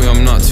me I'm not.